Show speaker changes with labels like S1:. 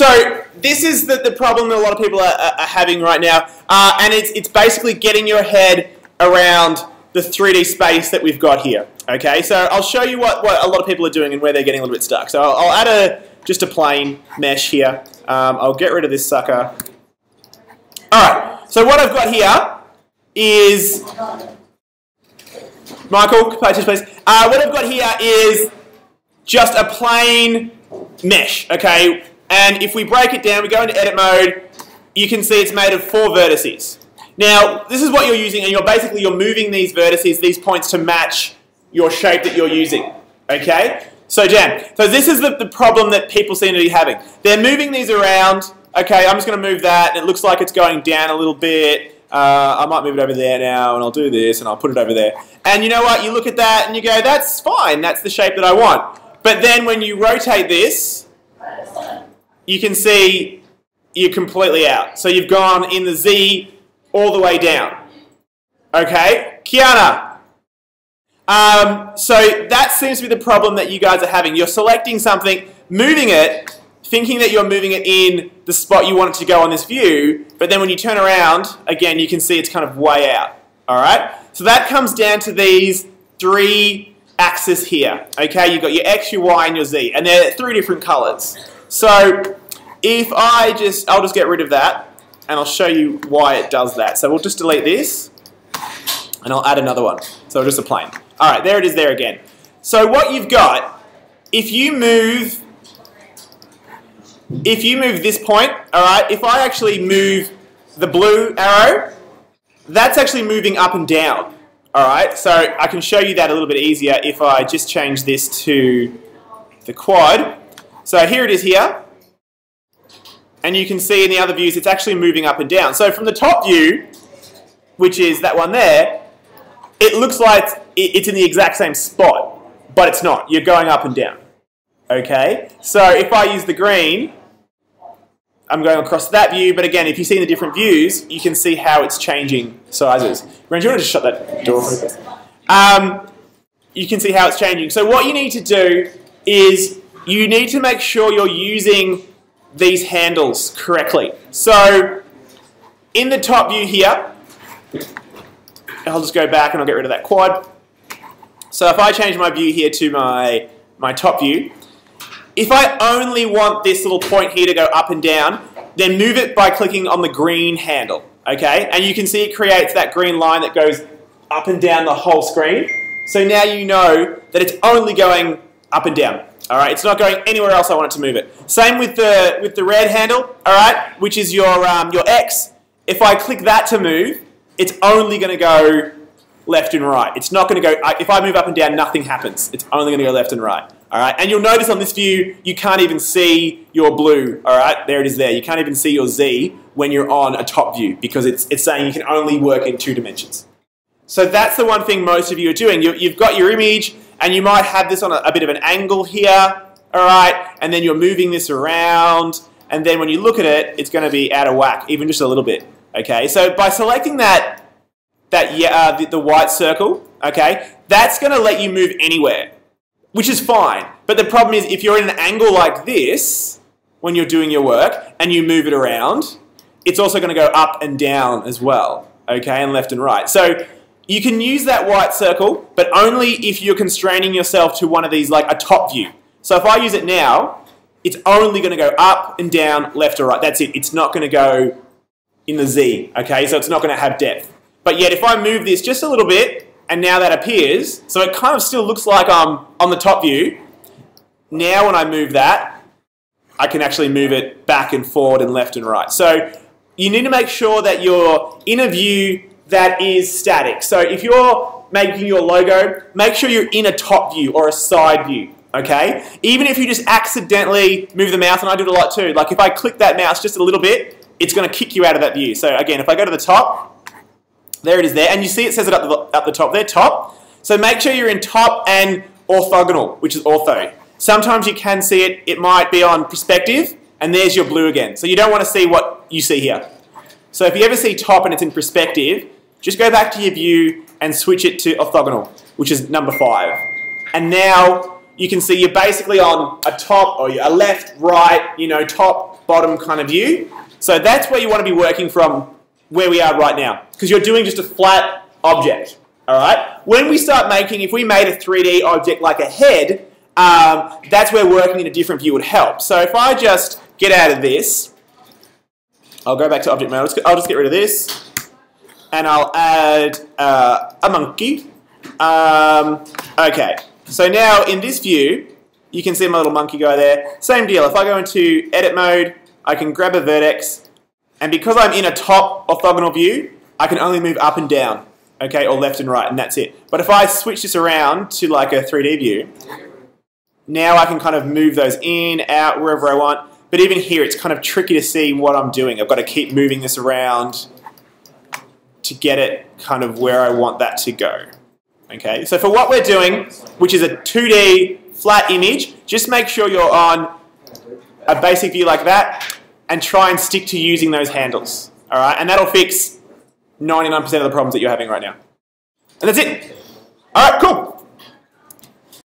S1: So this is the, the problem that a lot of people are, are having right now, uh, and it's, it's basically getting your head around the 3D space that we've got here. Okay, so I'll show you what, what a lot of people are doing and where they're getting a little bit stuck. So I'll, I'll add a just a plane mesh here. Um, I'll get rid of this sucker. All right, so what I've got here is Michael, attention please. Uh, what I've got here is just a plane mesh, okay? And if we break it down, we go into edit mode, you can see it's made of four vertices. Now, this is what you're using, and you're basically you're moving these vertices, these points to match your shape that you're using, okay? So Jan, so this is the, the problem that people seem to be having. They're moving these around, okay, I'm just going to move that, and it looks like it's going down a little bit, uh, I might move it over there now, and I'll do this, and I'll put it over there. And you know what? You look at that, and you go, that's fine. That's the shape that I want. But then when you rotate this, you can see you're completely out. So you've gone in the Z all the way down. Okay? Kiana. Um, so that seems to be the problem that you guys are having. You're selecting something, moving it, thinking that you're moving it in the spot you want it to go on this view, but then when you turn around, again, you can see it's kind of way out. All right? So that comes down to these three axes here. Okay, you've got your X, your Y, and your Z, and they're three different colors. So if I just, I'll just get rid of that, and I'll show you why it does that. So we'll just delete this, and I'll add another one. So just a plane. All right, there it is there again. So what you've got, if you move if you move this point, all right, if I actually move the blue arrow, that's actually moving up and down. All right, so I can show you that a little bit easier if I just change this to the quad. So here it is here. And you can see in the other views, it's actually moving up and down. So from the top view, which is that one there, it looks like it's in the exact same spot, but it's not. You're going up and down. Okay, so if I use the green, I'm going across that view, but again, if you see the different views, you can see how it's changing sizes. Ren, do you want to just shut that door for um, You can see how it's changing. So what you need to do is you need to make sure you're using these handles correctly. So in the top view here, I'll just go back and I'll get rid of that quad. So if I change my view here to my, my top view, if I only want this little point here to go up and down, then move it by clicking on the green handle, okay? And you can see it creates that green line that goes up and down the whole screen. So now you know that it's only going up and down. All right, it's not going anywhere else I want it to move it. Same with the with the red handle, all right, which is your um, your X. If I click that to move, it's only going to go left and right. It's not going to go, if I move up and down, nothing happens. It's only going to go left and right. All right, and you'll notice on this view, you can't even see your blue. All right, there it is there. You can't even see your Z when you're on a top view because it's, it's saying you can only work in two dimensions. So that's the one thing most of you are doing. You, have got your image and you might have this on a, a bit of an angle here, all right, and then you're moving this around and then when you look at it, it's going to be out of whack, even just a little bit. Okay, so by selecting that, that uh, the, the white circle, okay, that's going to let you move anywhere which is fine. But the problem is if you're in an angle like this when you're doing your work and you move it around, it's also going to go up and down as well, okay, and left and right. So you can use that white circle, but only if you're constraining yourself to one of these, like a top view. So if I use it now, it's only going to go up and down, left or right. That's it. It's not going to go in the Z, okay? So it's not going to have depth. But yet if I move this just a little bit, and now that appears. So it kind of still looks like I'm on the top view. Now when I move that, I can actually move it back and forward and left and right. So you need to make sure that your inner view that is static. So if you're making your logo, make sure you're in a top view or a side view, okay? Even if you just accidentally move the mouse, and I do it a lot too, like if I click that mouse just a little bit, it's gonna kick you out of that view. So again, if I go to the top, there it is there. And you see it says it up the, up the top there, top. So make sure you're in top and orthogonal, which is ortho. Sometimes you can see it, it might be on perspective, and there's your blue again. So you don't want to see what you see here. So if you ever see top and it's in perspective, just go back to your view and switch it to orthogonal, which is number five. And now you can see you're basically on a top or a left, right, you know, top, bottom kind of view. So that's where you want to be working from where we are right now, because you're doing just a flat object. All right. When we start making, if we made a 3D object like a head, um, that's where working in a different view would help. So if I just get out of this, I'll go back to object mode. I'll just get rid of this, and I'll add uh, a monkey. Um, okay. So now in this view, you can see my little monkey guy there. Same deal. If I go into edit mode, I can grab a vertex, and because I'm in a top orthogonal view, I can only move up and down okay, or left and right, and that's it. But if I switch this around to like a 3D view, now I can kind of move those in, out, wherever I want. But even here, it's kind of tricky to see what I'm doing. I've got to keep moving this around to get it kind of where I want that to go. Okay, so for what we're doing, which is a 2D flat image, just make sure you're on a basic view like that and try and stick to using those handles. All right, and that'll fix 99% of the problems that you're having right now. And that's it. All right, cool.